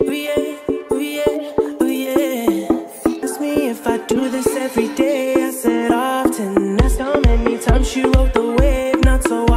Ooh, yeah, ooh, yeah, ooh, yeah. Ask me if I do this every day. I said often. Ask how many times she wrote the wave, not so.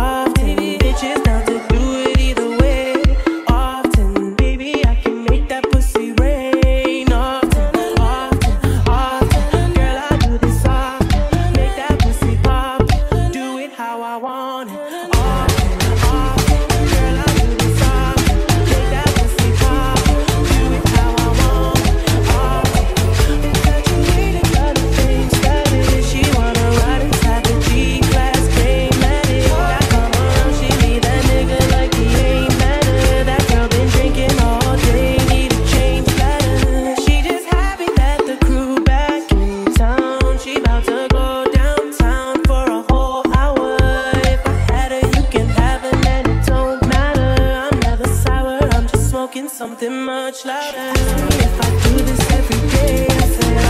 smoking something much louder. If I do this every day,